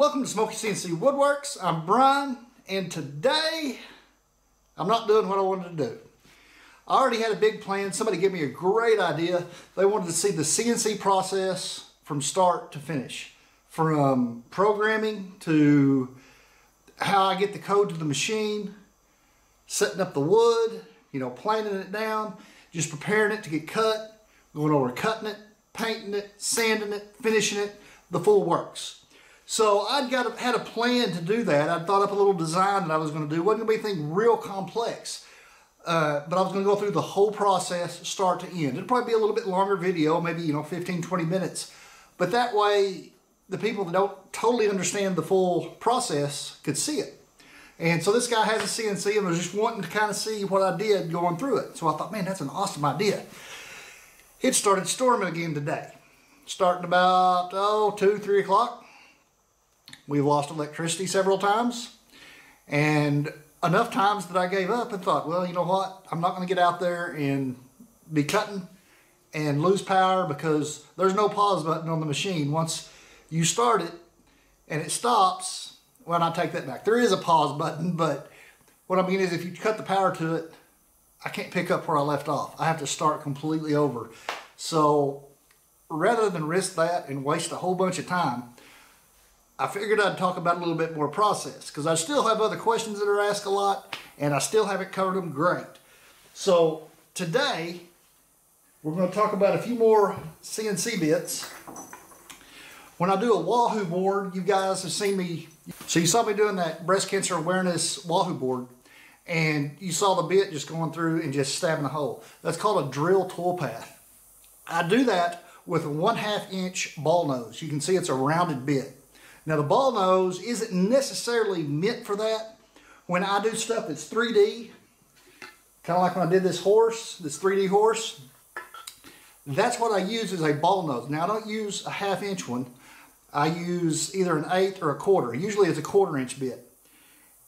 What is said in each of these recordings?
Welcome to Smokey CNC Woodworks. I'm Brian, and today I'm not doing what I wanted to do. I already had a big plan. Somebody gave me a great idea. They wanted to see the CNC process from start to finish, from programming to how I get the code to the machine, setting up the wood, you know, planing it down, just preparing it to get cut, going over cutting it, painting it, sanding it, finishing it, the full works. So I'd got a, had a plan to do that. I'd thought up a little design that I was going to do. Wasn't going to be anything real complex. Uh, but I was going to go through the whole process start to end. It'd probably be a little bit longer video, maybe, you know, 15, 20 minutes. But that way, the people that don't totally understand the full process could see it. And so this guy has a CNC and was just wanting to kind of see what I did going through it. So I thought, man, that's an awesome idea. It started storming again today. Starting about, oh, 2, 3 o'clock We've lost electricity several times. And enough times that I gave up and thought, well, you know what? I'm not going to get out there and be cutting and lose power because there's no pause button on the machine. Once you start it and it stops, well, I take that back. There is a pause button, but what I mean is if you cut the power to it, I can't pick up where I left off. I have to start completely over. So rather than risk that and waste a whole bunch of time, I figured I'd talk about a little bit more process because I still have other questions that are asked a lot and I still haven't covered them great. So today we're going to talk about a few more CNC bits. When I do a Wahoo board, you guys have seen me, so you saw me doing that breast cancer awareness Wahoo board and you saw the bit just going through and just stabbing a hole. That's called a drill toolpath. I do that with a one half inch ball nose. You can see it's a rounded bit. Now the ball nose isn't necessarily meant for that. When I do stuff that's 3D, kind of like when I did this horse, this 3D horse, that's what I use as a ball nose. Now I don't use a half inch one. I use either an eighth or a quarter. Usually it's a quarter inch bit.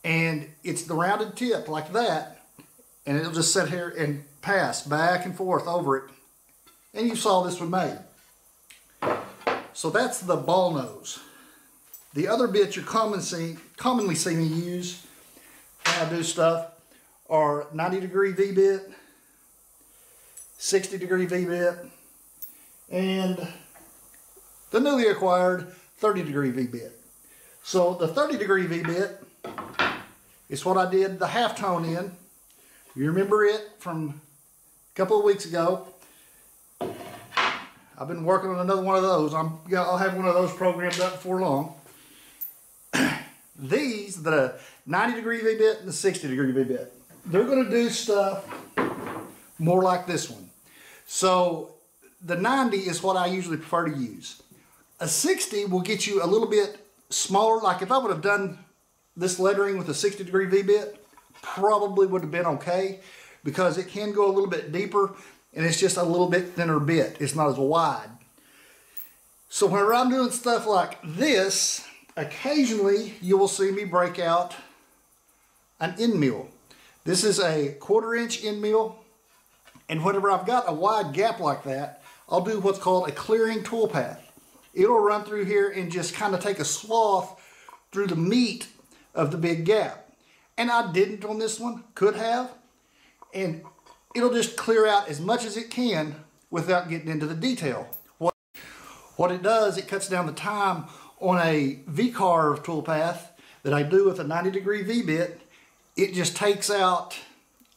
And it's the rounded tip like that. And it'll just sit here and pass back and forth over it. And you saw this one made. So that's the ball nose. The other bits you commonly see, commonly see me use when I do stuff are 90 degree V-bit, 60 degree V-bit, and the newly acquired 30 degree V-bit. So the 30 degree V-bit is what I did the halftone in. You remember it from a couple of weeks ago. I've been working on another one of those. I'm, I'll have one of those programmed up before long. These, the 90 degree V-bit and the 60 degree V-bit, they're going to do stuff more like this one. So the 90 is what I usually prefer to use. A 60 will get you a little bit smaller. Like if I would have done this lettering with a 60 degree V-bit, probably would have been okay because it can go a little bit deeper and it's just a little bit thinner bit. It's not as wide. So whenever I'm doing stuff like this, occasionally you will see me break out an end mill. This is a quarter inch end mill and whenever I've got a wide gap like that I'll do what's called a clearing tool path. It'll run through here and just kind of take a swath through the meat of the big gap. And I didn't on this one, could have. And it'll just clear out as much as it can without getting into the detail. What, what it does, it cuts down the time on a V-carve toolpath that I do with a 90 degree V-bit, it just takes out,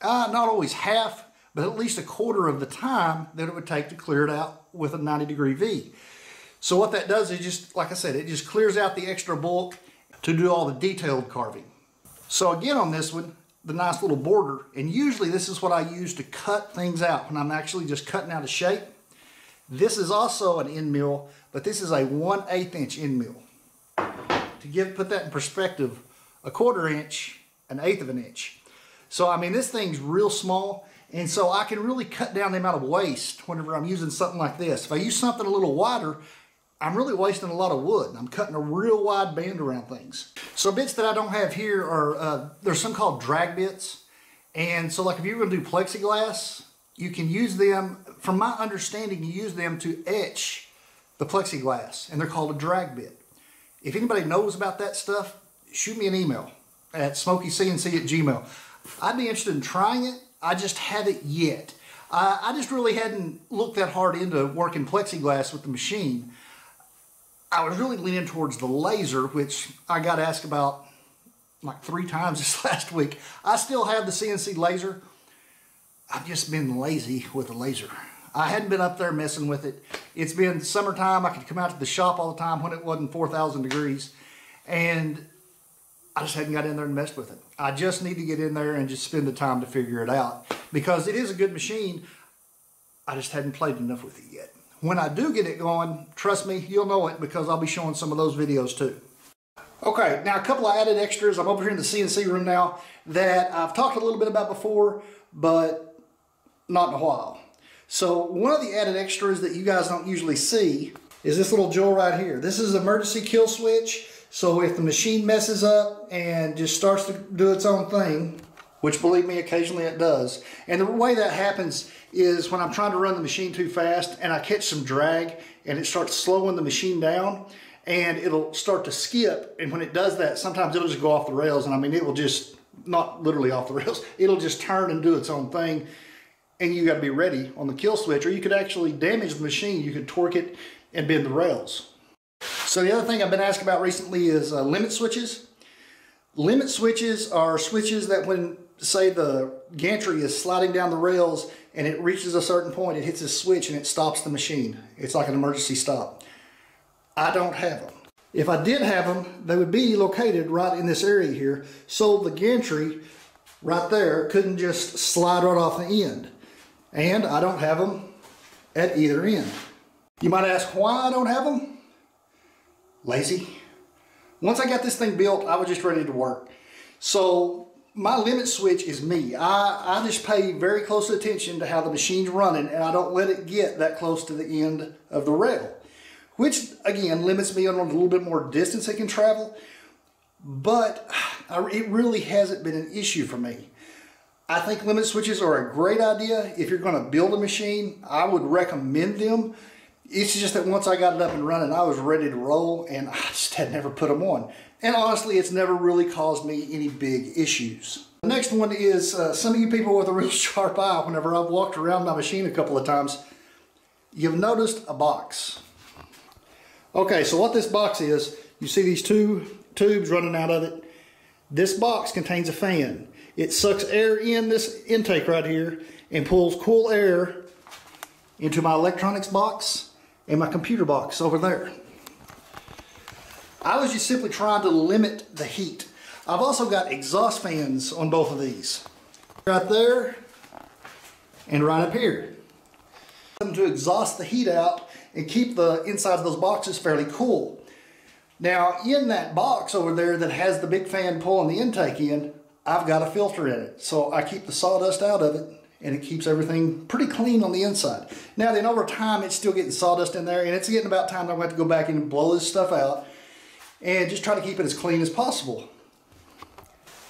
uh, not always half, but at least a quarter of the time that it would take to clear it out with a 90 degree V. So what that does is just, like I said, it just clears out the extra bulk to do all the detailed carving. So again on this one, the nice little border, and usually this is what I use to cut things out when I'm actually just cutting out a shape. This is also an end mill, but this is a 1 8 inch end mill. To give put that in perspective, a quarter inch, an eighth of an inch. So I mean this thing's real small and so I can really cut down the amount of waste whenever I'm using something like this. If I use something a little wider, I'm really wasting a lot of wood. I'm cutting a real wide band around things. So bits that I don't have here are, uh, there's some called drag bits. And so like if you're gonna do plexiglass, you can use them, from my understanding, you use them to etch the plexiglass, and they're called a drag bit. if anybody knows about that stuff, shoot me an email at smokycnc at gmail. I'd be interested in trying it. I just haven't yet. I, I just really hadn't looked that hard into working plexiglass with the machine. I was really leaning towards the laser, which I got asked about like three times this last week. I still have the CNC laser. I've just been lazy with the laser. I hadn't been up there messing with it. It's been summertime. I could come out to the shop all the time when it wasn't 4,000 degrees. And I just hadn't got in there and messed with it. I just need to get in there and just spend the time to figure it out. Because it is a good machine. I just hadn't played enough with it yet. When I do get it going, trust me, you'll know it because I'll be showing some of those videos too. Okay, now a couple of added extras. I'm over here in the CNC room now that I've talked a little bit about before, but not in a while. So one of the added extras that you guys don't usually see is this little jewel right here. This is emergency kill switch. So if the machine messes up and just starts to do its own thing, which believe me, occasionally it does. And the way that happens is when I'm trying to run the machine too fast and I catch some drag and it starts slowing the machine down and it'll start to skip. And when it does that, sometimes it'll just go off the rails. And I mean, it will just, not literally off the rails, it'll just turn and do its own thing and you got to be ready on the kill switch or you could actually damage the machine. You could torque it and bend the rails. So the other thing I've been asked about recently is uh, limit switches. Limit switches are switches that when say the gantry is sliding down the rails and it reaches a certain point, it hits a switch and it stops the machine. It's like an emergency stop. I don't have them. If I did have them, they would be located right in this area here. So the gantry right there couldn't just slide right off the end and I don't have them at either end. You might ask why I don't have them? Lazy. Once I got this thing built, I was just ready to work. So my limit switch is me. I, I just pay very close attention to how the machine's running and I don't let it get that close to the end of the rail. Which again limits me on a little bit more distance it can travel. But I, it really hasn't been an issue for me. I think limit switches are a great idea. If you're going to build a machine, I would recommend them. It's just that once I got it up and running, I was ready to roll and I just had never put them on. And honestly, it's never really caused me any big issues. The next one is uh, some of you people with a real sharp eye, whenever I've walked around my machine a couple of times, you've noticed a box. Okay, so what this box is, you see these two tubes running out of it. This box contains a fan. It sucks air in this intake right here and pulls cool air into my electronics box and my computer box over there. I was just simply trying to limit the heat. I've also got exhaust fans on both of these. Right there and right up here. To exhaust the heat out and keep the inside of those boxes fairly cool. Now in that box over there that has the big fan pulling the intake in, I've got a filter in it. So I keep the sawdust out of it and it keeps everything pretty clean on the inside. Now then over time it's still getting sawdust in there and it's getting about time I'm going to go back in and blow this stuff out and just try to keep it as clean as possible.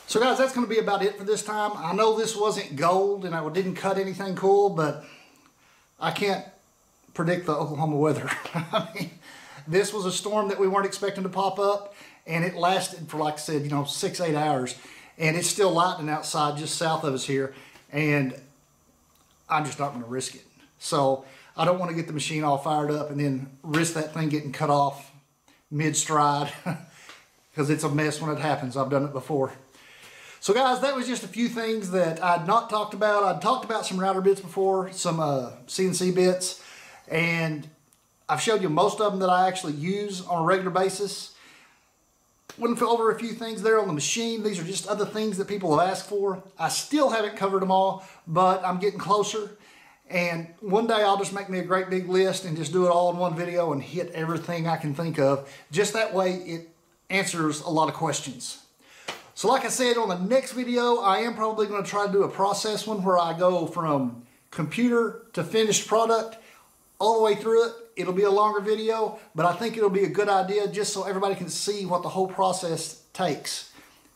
So guys, that's going to be about it for this time. I know this wasn't gold and I didn't cut anything cool, but I can't predict the Oklahoma weather. I mean, this was a storm that we weren't expecting to pop up and it lasted for, like I said, you know, six, eight hours and it's still lightning outside just south of us here and I'm just not going to risk it. So I don't want to get the machine all fired up and then risk that thing getting cut off mid-stride because it's a mess when it happens. I've done it before. So guys, that was just a few things that I'd not talked about. I'd talked about some router bits before, some uh, CNC bits, and I've showed you most of them that I actually use on a regular basis. Went over a few things there on the machine. These are just other things that people have asked for. I still haven't covered them all, but I'm getting closer. And one day I'll just make me a great big list and just do it all in one video and hit everything I can think of. Just that way it answers a lot of questions. So like I said, on the next video, I am probably going to try to do a process one where I go from computer to finished product all the way through it. It'll be a longer video, but I think it'll be a good idea just so everybody can see what the whole process takes.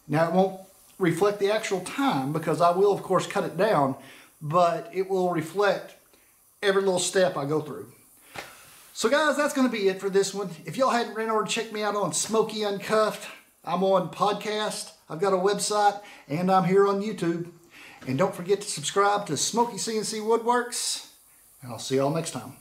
Now it won't reflect the actual time because I will of course cut it down, but it will reflect every little step I go through. So guys, that's going to be it for this one. If y'all hadn't ran over to check me out on Smokey Uncuffed, I'm on podcast, I've got a website, and I'm here on YouTube. And don't forget to subscribe to Smokey CNC Woodworks, and I'll see y'all next time.